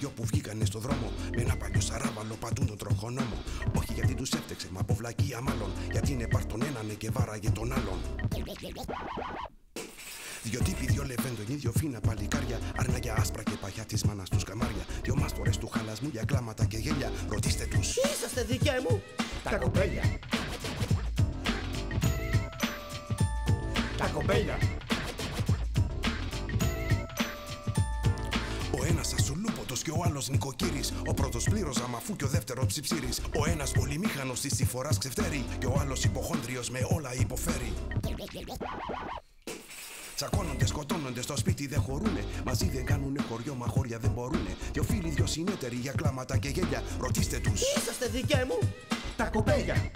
δυο που βγήκανε στο δρόμο με ένα παλιό σαράβαλο πατούν τον τροχονόμο. Όχι γιατί τους έφτεξε, μα από βλακεία μάλλον. Γιατί είναι πάρ' έναν και βάραγε τον άλλον. Δυο τύποι, δυο λεβέντο, ίδιο φίνα παλικάρια. Αρνάγια άσπρα και παχιά της μάνας τους καμάρια. Δυο μάστορες του χαλασμού για κλάματα και γέλια. Ρωτήστε τους. Είσαστε δικέ μου. Τα κοπέλια. Τα κοπέλια. Και ο άλλος νοικοκύρης. Ο πρώτος πλήρωσε αμαφού και ο δεύτερος ψιψίρης. Ο ένας πολυμήχανος της συμφοράς ξεφτέρει. Και ο άλλος υποχόντριος με όλα υποφέρει. Τσακώνονται, σκοτώνονται, στο σπίτι δεν χωρούνε. Μαζί δεν κάνουνε χωριό, μα χώρια δεν μπορούνε. Δυο φίλοι, δυο συνέτεροι για κλάματα και γέλια. Ρωτήστε τους. Είσαστε δικέ μου. Τα κοπέλια.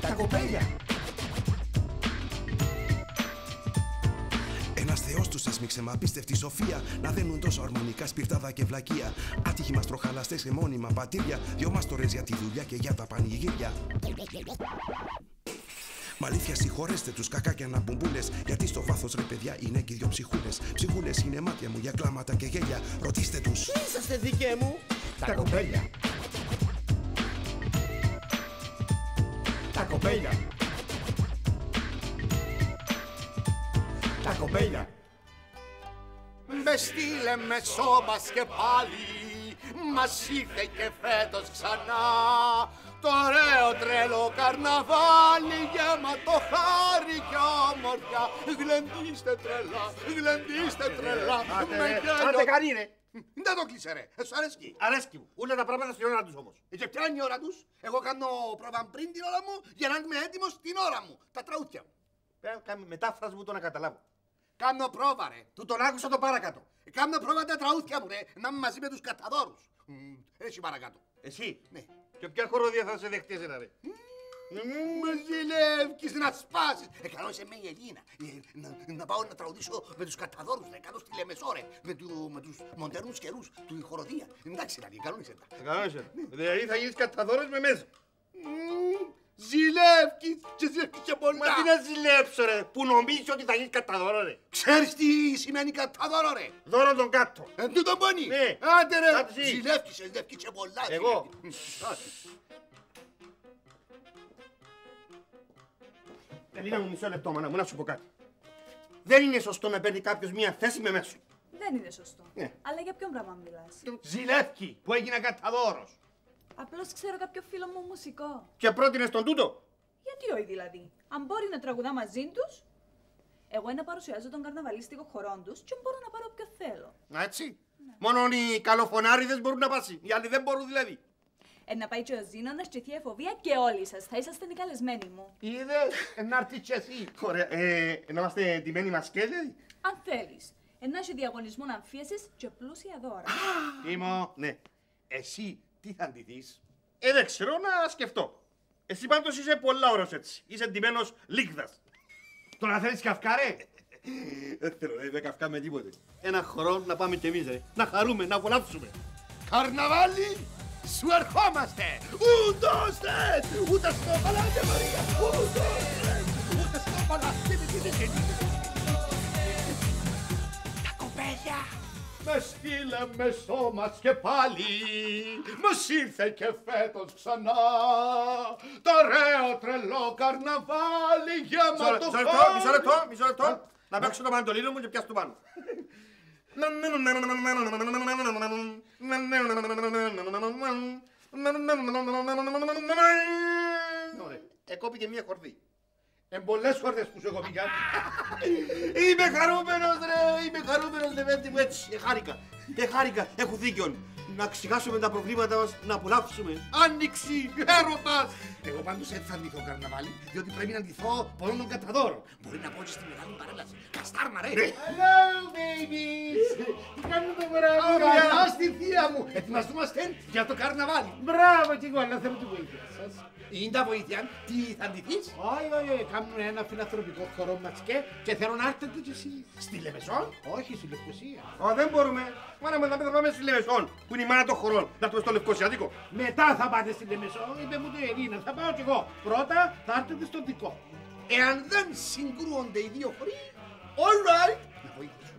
Τα κοπέλια. Θεός τους έσμιξε με απίστευτη σοφία να δένουν τόσο αρμονικά σπιρτάδα και βλακεία. Άτυχοι μαστροχαλαστέ και μόνιμα πατήρια. Δυο μάστορε για τη δουλειά και για τα πανηγύρια. Μα αλήθεια συγχωρέστε τους κακάκια να μπουμπούλες Γιατί στο βάθος ρε παιδιά είναι και δυο ψυχούλες Ψυχούλες είναι μάτια μου για κλάματα και γέλια Ρωτήστε τους Είσαστε δικέ μου; Τα κοπέλια. Τα κοπέλια. Τα κοπέλια. Με στείλε με σώμα και πάλι Μας ήρθε και φέτος ξανά Το ωραίο τρελό καρναβάλι Γεμάτο χάρη και όμορφια Γλεντήστε τρελά, γλεντήστε τρελά Με γέλιο- Άντε κανεί ρε. Δεν το κλείσε ρε, Ε, σου αρέσκει Αρέσκει μου. Όλα τα πράγματα στην ώρα τους όμως. Ε, Και ποια είναι η ώρα τους Εγώ κάνω πρόβα πριν την ώρα μου Για να είμαι έτοιμος την ώρα μου Τα τραούτια μου Πρέπει να κάνει μετάφραση μου το να καταλάβω. Κάνω πρόβα ρε Του τον άκουσα το παρακάτω. Ε, Κάνω πρόβα τα τραούτια μου ρε Να είμαι μαζί με τους καταδόρους Μμ, Έτσι παρακάτω Εσύ; Ναι. Και ποια χοροδία θα σε δεχτεί εσένα ρε; Με ζηλεύκεις να σπάσεις. Ε, καλό είσαι με η Ελίνα. Ε, να, να πάω να τραγουδήσω με τους καταδόρους, ρε, κάνω στη Λεμεσό, ρε, με, του, με τους μοντέρνους καιρούς, του η χοροδία. Εντάξει, δηλαδή, καλό είσαι. τα. Κανόνισε. Δηλαδή θα γίνεις καταδόρος με μέσα. Μμμ, Ζηλεύκεις και ζηλεύκεις και πολλά. Μα τι να ζηλέψω ρε, που νομίζεις ότι θα γίνεις καταδόρο ρε. Ξέρεις τι σημαίνει καταδόρο, ρε; Δώρο τον κάτω. Ε, του τον πόνι. Ναι. Άντε, ρε. Κάτσε εσύ. Ζηλεύκεις, ζηλεύκεις και πολλά. Εγώ. ζηλεύκεις. Άντε. Ελίνα μου μισό λεπτό μάνα μου να σου πω κάτι. Δεν είναι σωστό να παίρνει κάποιος μία θέση με μέσο. Δεν είναι σωστό. Ναι. Αλλά για ποιον πράγμα μιλάς; Ζηλεύκει που έγινα καταδόρος. Απλώς ξέρω κάποιο φίλο μου μουσικό. Και πρότεινες τον τούτο. Γιατί όχι δηλαδή. Αν μπορεί να τραγουδά μαζί τους, εγώ να παρουσιάζω τον καρναβαλίστικο χορό τους και μπορώ να πάρω όποιο θέλω. Α, έτσι. Μόνο οι καλοφωνάριδες μπορούν να πάσει. Οι άλλοι δεν μπορούν δηλαδή. Ε, να πάει και ο Ζήνωνας και η Θεία Φοβία και όλοι σας. Θα είσαστε οι καλεσμένοι μου. Είδες, να έρθεις και εσύ. Ωραία, ε, να είμαστε εντυμένοι μασκέλες. Αν θέλεις. Ε, να έχει διαγωνισμό αμφίεσης και πλούσια δώρα. Είμαι, ναι. Εσύ τι θα αντιθείς. Ε, δεν ξέρω να σκεφτώ. Εσύ πάντως είσαι πολλά ώρας έτσι. Είσαι εντυμένος λίγδας. Τώρα θέλεις καυκά ρε. Δεν θέλω, ρε, δεν καυκά με τίποτε. Ένα χορό να πάμε κι εμείς ρε. Να χαρούμε, να απολαύσουμε. Καρναβάλι, σου ερχόμαστε. Ούτως τρες, ούτε στο παλάτι Μαρία. Ούτως τρες, ούτε στο παλάτι. Τα κοπέλια. Με στείλε με σώμα και πάλι Μας ήρθε και φέτος ξανά Το ωραίο τρελό καρναβάλι γεμάτο Μισό λεπτό, μισό λεπτό, μισό λεπτό. Να παίξω το μαντολίνο μου και πιάσω του πάνω. Ωραία. Εκόπηκε μία χορδή. Εν πολλές χορδές που σου έχω πει κάτι Είμαι χαρούμενος ρε, είμαι χαρούμενος Λεβέντη μου έτσι, εχάρηκα, εχάρηκα, έχω δίκιο. Να ξεχάσουμε τα προβλήματα μας, να απολαύσουμε. Άνοιξη, έρωτας! Εγώ πάντως έτσι θα ντυθώ καρναβάλι Διότι πρέπει να ντυθώ πολλών των καταδόρων. Μπορεί να πω και στη μεγάλη παρέλαση. Καστάρμα ρε. Hello babies! Τι κάνετε μπράβο Καλά στη θεία μου! Ετοιμαστούμαστε για το καρναβάλι. Μπράβο και εγώ, αλλά θέλω τη βοήθεια σας. Είναι τα βοήθεια Τι θα ντυθείς Όχι, όχι, όχι, κάνουν ένα φιλανθρωπικό χορό μας και, και θέλω να έρθετε κι εσείς. Στη Λεμεσόν; Όχι, στη Λευκοσία. Ω, δεν μπορούμε. Μάνα μου, να θα πάμε στη Λεμεσόν, που είναι η μάνα των χορών. Να το στο Λευκοσιατικό. Μετά θα πάτε στη Λεμεσό, είπε μου το η Ελίνα. Θα πάω κι εγώ. Πρώτα θα έρθετε στο δικό. Εάν δεν συγκρούονται οι δύο χοροί All right Να βοηθήσουμε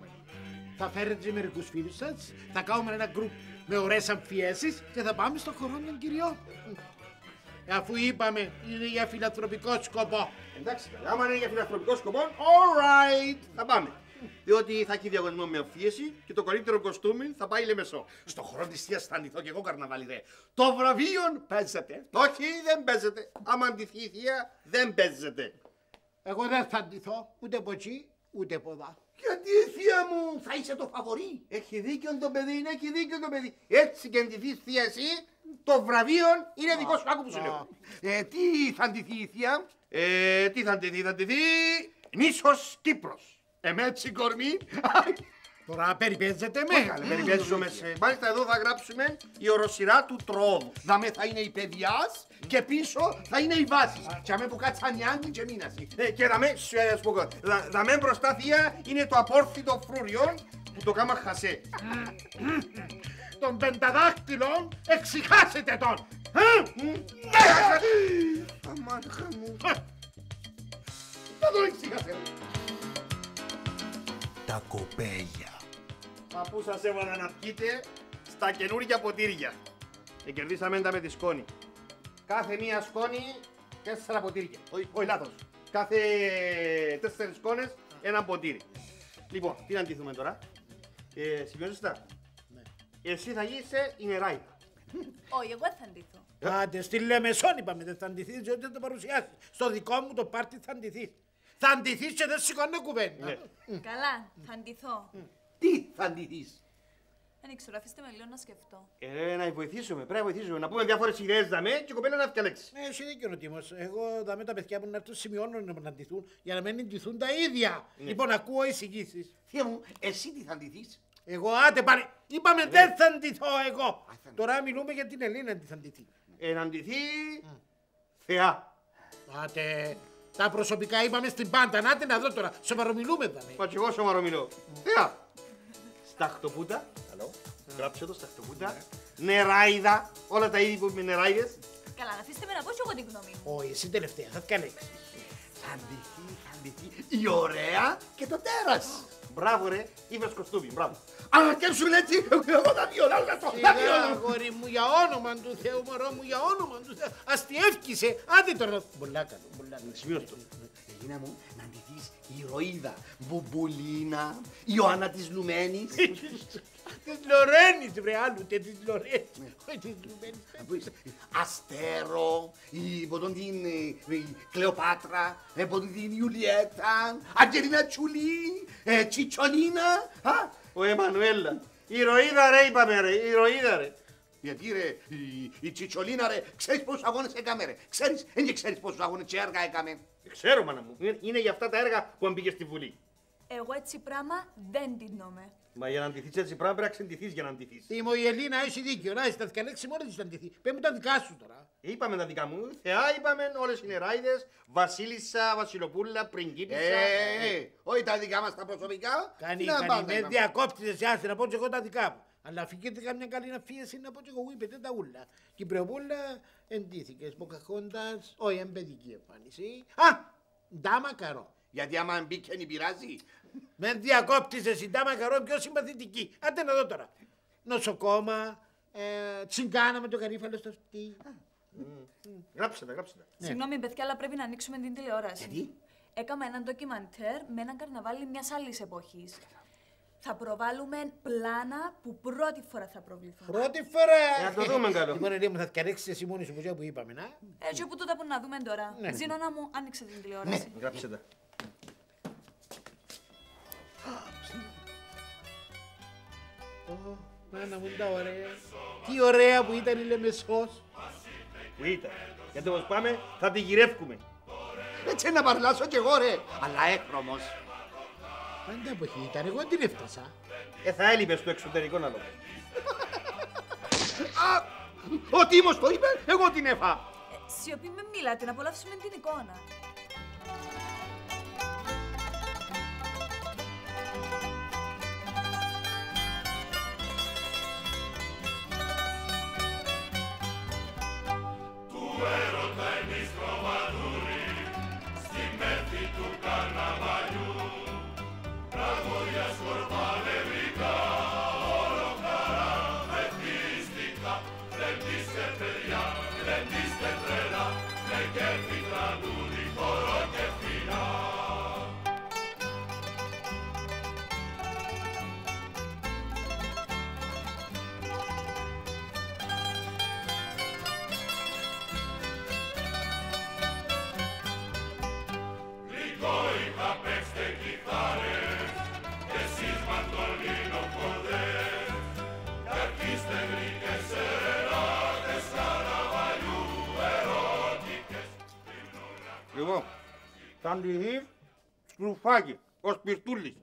θα φέρετε μερικούς φίλους σας, θα κάνουμε ένα γκρουπ με ωραίες αμφιέσεις και θα πάμε στο χώρο των κυριών. Αφού είπαμε, είναι για φιλανθρωπικό σκοπό. Εντάξει, καλά, άμα είναι για φιλανθρωπικό σκοπό, alright, θα πάμε. Διότι θα έχει διαγωνισμό με αφίεση και το καλύτερο κοστούμι θα πάει λεμεσό. Στο χρόνο της θεία θα ντυθώ και εγώ καρναβάλι ρε. Το βραβείο παίζεται. Όχι, δεν παίζεται. Άμα αντιθεί η θεία, δεν παίζεται. Εγώ δεν θα ντυθώ ούτε από εκεί ούτε από εδώ. Γιατί η θεία μου; Θα είσαι το φαβορή. Έχει δίκιο το παιδί, έχει δίκιο το παιδί. Έτσι και αντιθεί θεία εσύ, το βραβείο είναι δικό σου. Άκου που σου λέω. Ε, τι θα ντυθεί η θεία; Ε, τι θα αντιθεί, θα αντιθεί. Νήσος Κύπρος. Εμέ έτσι κορμί. Τώρα περιπέζεται Όχι, με. καλέ, περιπέζουμε σε. Μάλιστα εδώ θα γράψουμε η οροσυρά του τρόδου. Δαμέ θα είναι η παιδιάς και πίσω θα είναι η βάσης. Και αμέ που κάτσαν οι Άγγλοι και μείνασαι. Ε, και δαμέ, σου ε, σου πω κάτι. Δα- Δαμέ μπροστά θεία είναι το απόρθητο φρούριο που το κάμα χασέ. Των πενταδάχτυλων εξηχάσετε τον. Αμάχα μου. Θα το εξηγάσαι. Τα κοπέλια. Παππού σας έβαλα να πιείτε; Στα καινούργια ποτήρια. Και κερδίσαμε τα με τη σκόνη. Κάθε μία σκόνη, τέσσερα ποτήρια. Όχι, όχι λάθος. Κάθε τέσσερις σκόνες, ένα ποτήρι. Λοιπόν, τι να αντίθουμε τώρα; Ε, σημειώσεις τα; Εσύ θα είσαι η νεράιδα. Όχι, εγώ δεν θα ντυθώ. Άντε, στη Λεμεσόν είπαμε δεν θα αντιθείς, διότι δεν το παρουσιάσεις. Στο δικό μου το πάρτι θα αντιθείς. Θα αντιθείς και δεν σηκώνω κουβέντα. Ναι. Καλά, θα ντυθώ. Τι θα ντυθείς. Δεν ξέρω, αφήστε με λίγο να σκεφτώ. Ε, να βοηθήσουμε, πρέπει να βοηθήσουμε. Να πούμε διάφορες ιδέες δαμέ και η κοπέλα να διαλέξει. Ναι, εσύ δίκιο ο Τίμος. Εγώ θα με τα παιδιά μου να έρθουν σημειώνουν να αντιθούν για να μην ντυθούν τα ίδια. Λοιπόν, ακούω εισηγήσεις. Θεία μου, εσύ τι θα ντυθείς. Εγώ άντε πάλι. Είπαμε δεν θα ντυθώ εγώ. Τώρα μιλούμε για την Ελίνα τι θα ντυθεί. Ε, να ντυθεί θεά. Άτε, τα προσωπικά είπαμε στην πάντα. Να να δω τώρα. Σοβαρομιλούμε δαμε. Μα και εγώ σοβαρό μιλώ. Θεά. Σταχτοπούτα. Καλό. Γράψε το σταχτοπούτα. Νεράιδα. Όλα τα είδη που είναι νεράιδες. Καλά, αφήστε με να πω και εγώ την γνώμη μου. Όχι, εσύ τελευταία, θα διαλέξει. Θα ντυθεί, θα ντυθεί η ωραία και το τέρας. Μπράβο ρε, είπες κοστούμι, μπράβο. Α, και σου λέει έτσι, εγώ τα δύο, τα δύο, τα Σιγά, δύο. αγόρι μου, για όνομα του Θεού, μωρό μου, για όνομα του Θεού. Αστιεύκησε. Άντε τώρα. Πολλά καλό, πολλά καλό. Σημείωσε το. Έγινα μου να ντυθείς η ηρωίδα, Μπουμπουλίνα, Ιωάννα της Λουμένης. Της Λορένης, βρε, άλλου, τε της Λορένης. Όχι της Λουμένης. Να πεις, Αστέρο, η ποτόν την ε, η Κλεοπάτρα, ε, ποτόν την Ιουλιέτα, Αγγελίνα Τσουλή, ε, Τσιτσολίνα. Α, Ο Εμμανουέλα. Η ροίδα ρε είπαμε ρε, η ροίδα ρε. Γιατί ρε, η, η Τσιτσολίνα ρε, ξέρεις πόσους αγώνες έκαμε ρε. Ξέρεις, δεν και ξέρεις πόσους αγώνες και έργα έκαμε. Ξέρω μάνα μου, Είναι- είναι για αυτά τα έργα που μπήκε στη Βουλή. Εγώ έτσι πράγμα δεν ντυνόμαι. Μα για να αντιθείς έτσι πράγμα πρέπει να ξεντηθείς για να αντιθείς. Τίμω, η Ελίνα έχεις δίκιο. Να, θα διαλέξει μόνος της θα ντυθεί. Πες μου τα δικά σου τώρα. Είπαμε τα δικά μου, θεά είπαμε όλες είναι ράιδες, βασίλισσα, βασιλοπούλα, πριγκίπισσα. Ε, ε, όχι τα δικά μας τα προσωπικά. Κάνει, τι να κάνει, πάμε με να- διακόπτεις εσύ, άσε να πω και εγώ τα δικά μου. Αλλά αφήκετε καμιά καλή αφίεση να πω και εγώ, είπετε τα ούλα. Κυπρεοπούλα εντύθηκες, Ποκαχόντας, όχι, εμπαιδική εμφάνιση. Α, ντάμα καρό. Γιατί άμα μπήκε δεν πειράζει. Με διακόπτεις εσύ, ντάμα καρό, πιο συμπαθητική. Άντε να δω τώρα. Νοσοκόμα, ε, τσιγκάνα με το καρύφαλο στο σπίτι. Γράψτε τα, γράψτε τα. Συγγνώμη, παιδιά, αλλά πρέπει να ανοίξουμε την τηλεόραση. Γιατί; Έκαμε ένα ντοκιμαντέρ με έναν καρναβάλι μιας άλλης εποχής. Θα προβάλλουμε πλάνα που πρώτη φορά θα προβληθούν. Πρώτη φορά. Ε, να το δούμε καλό. Λοιπόν, Ελία μου, θα διαλέξεις εσύ μόνη σου που που είπαμε, να. Έτσι όπου τούτα που να δούμε τώρα. Ναι. Ζήνονα μου, άνοιξε την τηλεόραση. Γράψτε τα. Μάνα μου τα ωραία. Τι ωραία που ήταν η Λεμεσός. Που ήταν. Γιατί όπως πάμε θα τη γυρεύκουμε. Έτσι να παρλάσω κι εγώ ρε. Αλλά έχρωμος. Πάντα εποχή ήταν, εγώ την έφτασα. Ε, θα έλειπε στο εξωτερικό να λόγω. Α, ο Τίμος το είπε, εγώ την έφα. Ε, Σιωπή με μιλάτε, να απολαύσουμε την εικόνα. Σκρουφάκι, ο σπιρτούλης.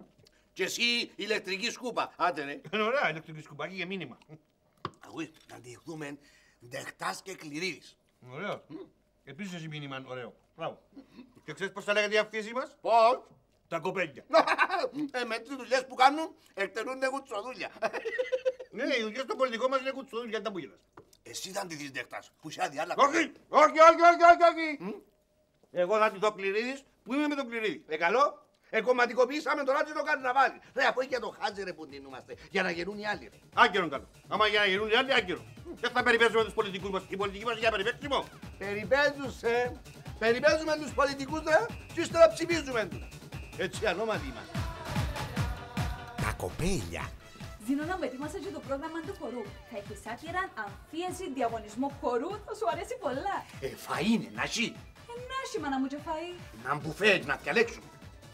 Και εσύ ηλεκτρική σκούπα. Άντε ρε. Είναι ωραία ηλεκτρική σκουμπάκι για μήνυμα. Ακούεις, να ντυθούμε δεχτάς και κληρίδης. Ωραίο. Επίσης εσύ μήνυμα ωραίο. Μπράβο. Και ξέρεις πώς θα λέγεται η αφήση μας; Πώς; Τα κοπέλια. ε, με τις δουλειές που κάνουν, εκτελούνται κουτσοδούλια. Ναι, οι δουλειές των πολιτικών μας είναι κουτσοδούλια, γιατί τα που γελάς. Εσύ θα ντυθείς δεχτάς, που είσαι άδεια άλλα. Όχι, όχι, όχι, όχι, όχι, όχι. Εγώ θα τη δω κληρίδης που είμαι με τον κληρίδη. Ε, καλό. Ε, κομματικοποιήσαμε τώρα και το καρναβάλι. Ρε, αφού για το χάζερε που ντυνούμαστε, για να γερούν οι άλλοι. Ρε. Άγκυρον καλό. Άμα για να γίνουν οι άλλοι, άγκυρο. Δεν θα περιπέζουμε τους πολιτικούς μας. Οι πολιτικοί μας για περιπέξιμο. Περιπέζουσε. Περιπέζουμε τους πολιτικούς, ρε, και ύστερα ψηφίζουμε τους. Έτσι ανώματοι είμαστε. Τα κοπέλια. Ζήνωνα μου ετοίμασα και το πρόγραμμα του χορού. Θα έχεις σάτυρα, αμφίεση, διαγωνισμό χορού. Θα σου αρέσει πολλά. Ε, φαΐνε, να ζει. Ενάχει μάνα μου και φαΐ. Να μπουφέτ, να διαλέξουμε.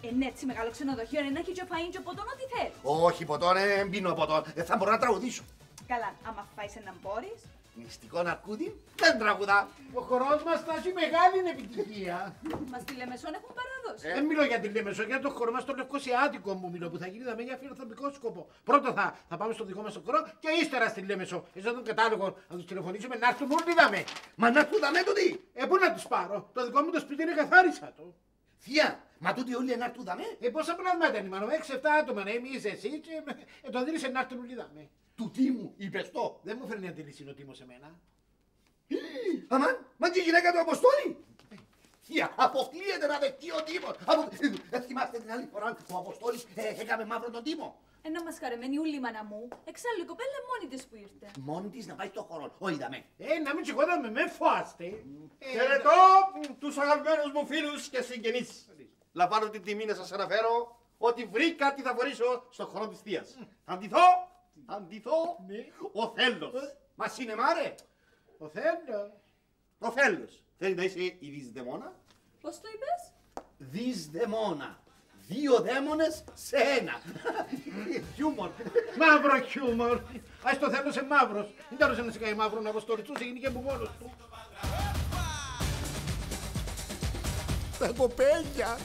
Εν έτσι μεγάλο ξενοδοχείο, εν έχει και φαΐν και ποτόν ό,τι θέλεις. Όχι, ποτόν, ε, μπίνω ποτόν. Δεν θα μπορώ να τραγουδήσω. Καλά, άμα φάεις έναν μπόρεις. Μυστικό αρκούδι, δεν τραγουδά. Ο χορός μας θα έχει μεγάλη επιτυχία. Μας στη Λεμεσόν έχουν παράδοση. Δεν μιλώ για την Λέμεσο, για το χώρο μας στο Λευκοσιάτικο μου μιλώ που θα γίνει δαμένια φιλοθροπικό σκοπό. Πρώτα θα, θα πάμε στο δικό μας το χώρο και ύστερα στη Λέμεσο. Εσύ τον κατάλογο να τους τηλεφωνήσουμε να έρθουν όλοι δαμέ. Μα να του δαμέ το τι. Ε, πού να τους πάρω. Το δικό μου το σπίτι είναι καθάρισα το. Θεία, μα τούτοι όλοι να του δαμέ. Ε, πόσα πράγματα είναι, μάλλον, 6-7 άτομα, ναι, εμείς εσύ και ε, το δίνεις να έρθουν όλοι δαμέ. Του τίμου, είπες το. Δεν μου φέρνει αντίληψη ο Τίμος εμένα. Αμάν, μα και η γυναίκα του Αποστόλη. Θεία, αποκλείεται να δεχτεί ο τίμος. Απο... Ε, θυμάστε την άλλη φορά που ο Αποστόλης ε, έκαμε μαύρο τον τίμο. Ένα μας χαρεμένη ούλη μάνα μου. Εξάλλου η κοπέλα μόνη της που ήρθε. Μόνη της να πάει στο χώρο. Όχι δαμέ. Ε, να μην τσιγόδαμε, με φάστε. Ε, Χαιρετώ τους αγαπημένους μου φίλους και συγγενείς. Λαμβάνω την τιμή να σας αναφέρω ότι βρήκα τι θα φορήσω στο χρόνο της θείας. Θα ντυθώ, θα ντυθώ, ο θέλος. Μας είναι μάρε, Ο Θέλος. ο θέλος. Θέλει να είσαι η Δυσδαιμόνα. Πώς το είπες; Δυσδαιμόνα. Δύο δαίμονες σε ένα. Χιούμορ. Μαύρο χιούμορ. Ας το θέλω σε μαύρος. Δεν τέλος να σε κάνει μαύρο να αποστολιτσούς, έγινε και από μόνος του. Τα κοπέλια.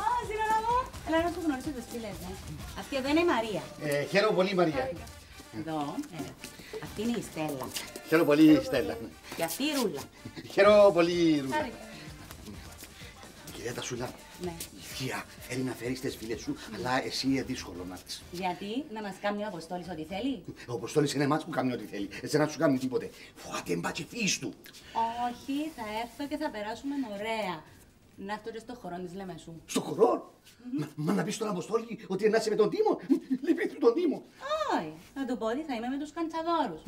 Α, Ζήνονα μου. Έλα να σου γνωρίσω τις φίλες, ναι. Αυτή εδώ είναι η Μαρία. Ε, χαίρομαι πολύ Μαρία. Εδώ, ε, αυτή είναι η Στέλλα. Χαίρομαι πολύ Στέλλα. Και αυτή η Ρούλα. Χαίρομαι πολύ Ρούλα. Κυρία Τασούλα, Ναι. η θεία θέλει να φέρεις τις φίλες σου, αλλά εσύ είναι δύσκολο να έρθεις. Γιατί; Να μας κάνει ο Αποστόλης ό,τι θέλει; Ο Αποστόλης είναι εμάς που κάνει ό,τι θέλει. Εσένα να σου κάνει τίποτε. Φοβάται εμπάτσε φύση του. Όχι, θα έρθω και θα περάσουμε ωραία. Να έρθω και στο χώρο της Λεμεσού. Στο χορό; Μα, μα να πεις στον Αποστόλη ότι ενάσαι με τον Τίμο; Λυπεί του τον Τίμο. Όχι, θα του πω ότι θα είμαι με τους καντσαδόρους.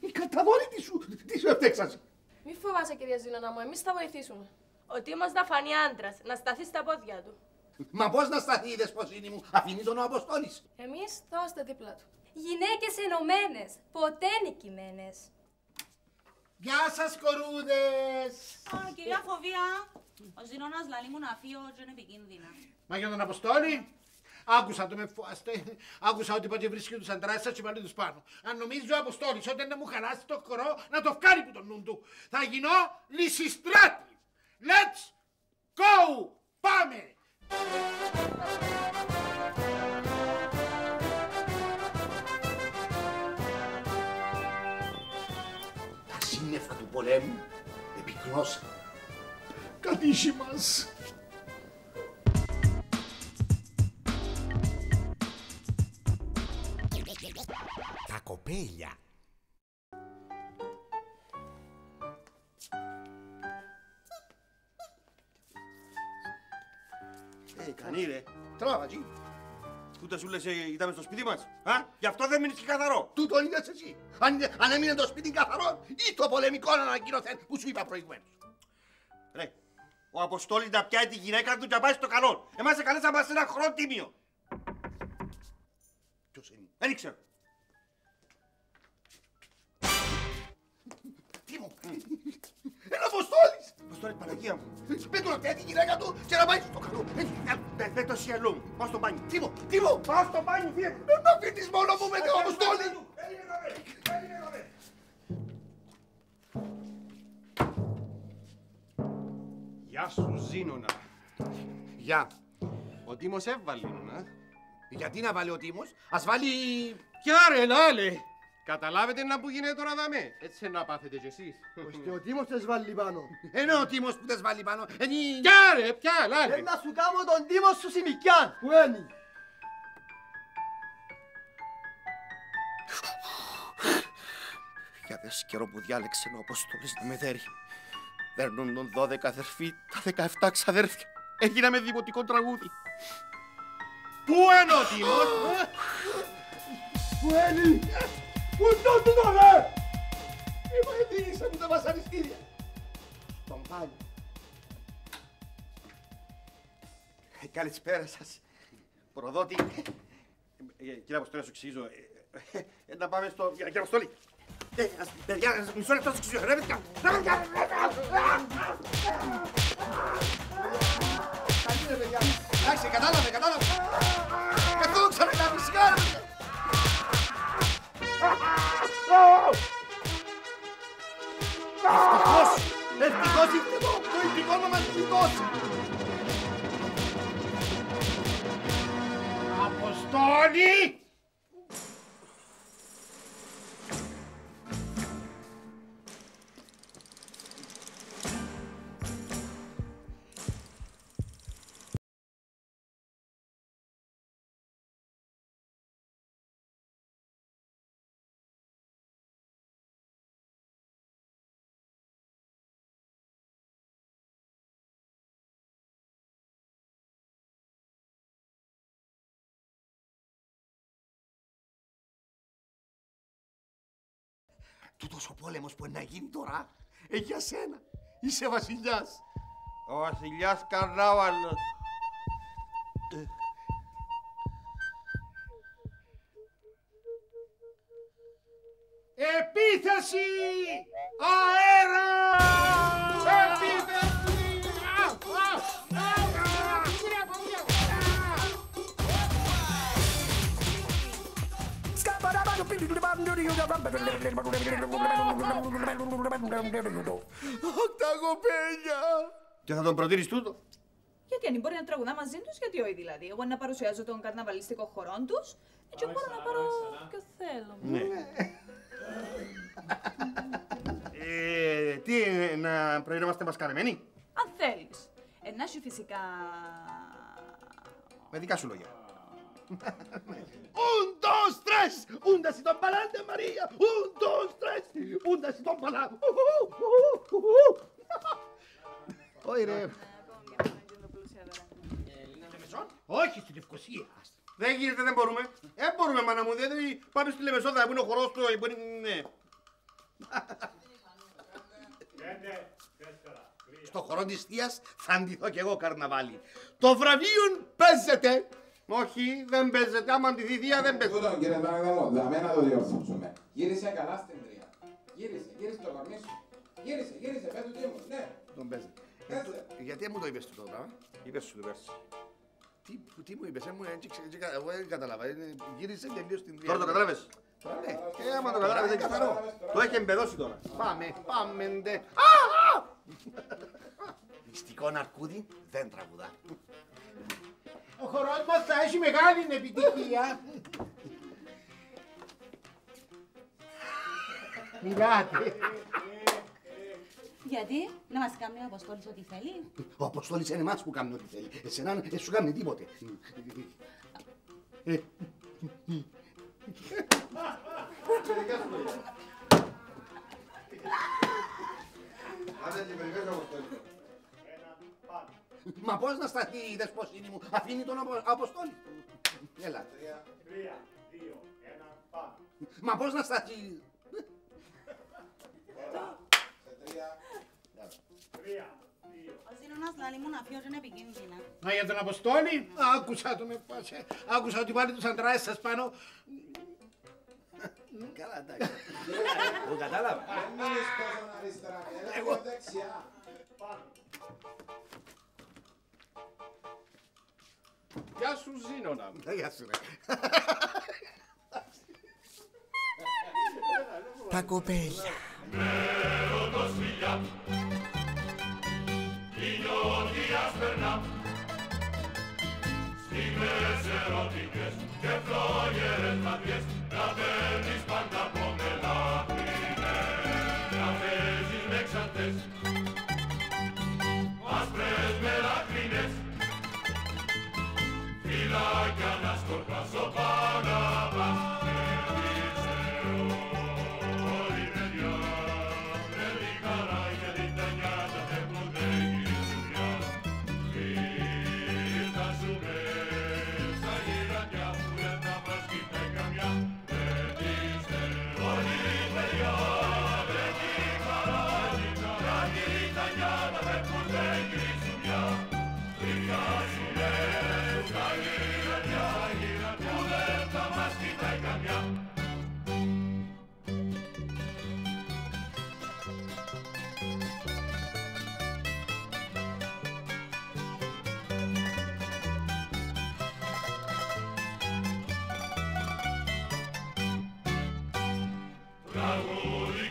Η καταβόλη τι σου, τι σου έφτεξας. Μη φοβάσαι, κυρία Ζήνονα μου, εμείς θα βοηθήσουμε. Ο Τίμος να φανεί άντρας, να σταθεί στα πόδια του. Μα πώς να σταθεί η δεσποσύνη μου, αφήνει τον ο Αποστόλης. Εμείς θα είμαστε δίπλα του. Γυναίκες ενωμένες, ποτέ νικημένες. Γεια σας κορούδες. Α, κυρία Φοβία, ο Ζήνωνας λαλεί μου να φύγω και είναι επικίνδυνα. Μα για τον Αποστόλη. Άκουσα το με φάστε. Άκουσα ότι πάτε βρίσκει τους αντράς σας και βάλει τους πάνω. Αν νομίζει ο Αποστόλης όταν να μου χαλάσει το χορό να το βγάλει που τον νου του. Θα γίνω λυσιστράτης. Let's go! Πάμε! Τα σύννεφα του πολέμου επικνώσαν. Κατήχη μας. Τα κοπέλια. Ε, κανεί ρε. Τράβα, τσι. Ούτε σου λες ε, ήταν στο σπίτι μας. Α, γι' αυτό δεν μείνεις και καθαρό. Τούτο είδες εσύ. Αν, αν έμεινε το σπίτι καθαρό ή το πολεμικό ανακοινωθέν που σου είπα προηγουμένως. Ρε, ο Αποστόλης να πιάει τη γυναίκα του και να πάει στο καλό. Εμάς καλέσαν μας σε ένα χρόνο τίμιο. Ποιος είναι; Δεν ήξερα. Τι μου. Ένα Αποστόλη! Αποστόλη, Παναγία μου. Πε του να πέτει η γυναίκα του και να πάει στο καλό. Με το σιελό μου. Πάω στο μπάνι. Τι μου, τι μου. Πάω στο μπάνι, φύγε. Δεν με αφήνει μόνο μου με το Αποστόλη. Γεια σου, Ζήνονα. Γεια. Ο Τίμος έβαλε, να. Γιατί να βάλει ο Τίμος, ας βάλει... Ποια ρε, να. Καταλάβετε να που γίνεται τώρα δαμέ. Έτσι να πάθετε κι εσείς. Και ο Τίμος τες βάλει πάνω. Είναι ο Τίμος που τες βάλει πάνω. Είναι... Ποια ρε, ποια, να Ε, λέ. να σου κάνω τον Τίμος σου σημικιάν. Πού είναι. Για δες καιρό που διάλεξε ο Απόστολης να με δέρει. Δέρνουν τον 12 αδερφοί, τα 17 ξαδέρφια. Έγινα με δημοτικό τραγούδι. Πού είναι ο Τίμος; Πού είναι. Πού τότε το ρε. Είπα εντύγησα μου τα βασανιστήρια. Τον πάλι. Ε, Καλησπέρα σας. Προδότη. Ε, ε, Κύριε Αποστόλη, να σου εξηγήσω. Ε, ε, ε, Να πάμε στο... Κύριε Αποστόλη. Ε, ας- Παιδιά, ας- μισό λεπτό να σου εξηγήσω. Ρε, παιδιά. Ρε, παιδιά. Καλή ρε παιδιά. Εντάξει, κατάλαβε, κατάλαβε. Και αυτό το ξανακάνεις, σιγά ρε. παιδιά. Ευτυχώς, ευτυχώς ήρθε το, το ηθικό να μας γλιτώσει. Αποστόλη! Τούτος ο πόλεμος που είναι να γίνει τώρα, ε, για σένα. Είσαι βασιλιάς. Ο βασιλιάς Καρνάβαλος. Επίθεση! Αέρα! Οκταγοπένια. Και θα τον προτείνεις τούτο. Γιατί αν μπορεί να τραγουδά μαζί τους, γιατί όχι δηλαδή. Εγώ να παρουσιάζω τον καρναβαλιστικό χορό τους, έτσι μπορώ να πάρω ποιο θέλω. Ε, τι, ε, να πρωινόμαστε μασκαρεμένοι; Αν θέλεις. Ε, να έχει φυσικά. Με δικά σου λόγια. Un, dos, tres. Unda si τον παλάντε Μαρία. Un, dos, tres. Unda si τον παλά. Όχι ρε. Όχι στην Ευκοσία. Δεν γίνεται, δεν μπορούμε. Δεν μπορούμε, μάνα μου. Δηλαδή πάμε στη Λεμεσόδα που είναι ο χορός του. που είναι- Ναι. Στο χώρο της θείας θα αντιθώ κι εγώ καρναβάλι. Το βραβείο παίζεται. Όχι, δεν παίζεται. Άμα αντιθυθία δεν παίζεται. Τούτον κύριε Παρακαλώ, δαμέ να το διορθώσουμε. Γύρισε καλά στην τρία. Γύρισε, γύρισε το κορμί σου. Γύρισε, γύρισε, πέτω τι μου, ναι. Τον παίζεται. Κάτσε. Γιατί μου το είπες του τώρα. Είπες σου το πέρσι. Τι, τι μου είπες, ε, μου, έτσι, έτσι, κα- εγώ δεν κατάλαβα. ε, Γύρισε τελείως την τρία. Τώρα το κατάλαβες. Τώρα ναι. Ε, άμα το κατάλαβες δεν καθαρό. Το έχει εμπεδώσει τώρα. Πάμε, πάμε ντε. Μυστικό αρκούδι δεν τραγουδά. Ο χορός μας θα έχει μεγάλη επιτυχία. Μιλάτε. Γιατί, να μας κάνει ο Αποστόλης ό,τι θέλει. Ο Αποστόλης είναι εμάς που κάνει ό,τι θέλει. Εσένα δεν σου κάνει τίποτε. Ε, Μα πώς να σταθεί η δεσποσύνη μου, αφήνει τον Απο- Αποστόλη. Έλα. Τρία, δύο, ένα, πάμε. Μα πώς να σταθεί. Ο Ζήνωνας λαλή μου να φύγω είναι επικίνδυνα. Μα για τον Αποστόλη, άκουσα το με πάσε. Άκουσα ότι πάλι τους αντράες σας πάνω. Καλά, εντάξει. Το κατάλαβα. Δεν μείνεις τόσο αριστερά, έλα πιο δεξιά. Γεια σου Ζήνονα. Τα κοπέλια. Μέρος το η νιώτιας περνά, στιγμές ερωτικές και φλόγερες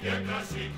Τραγούδι και κρασί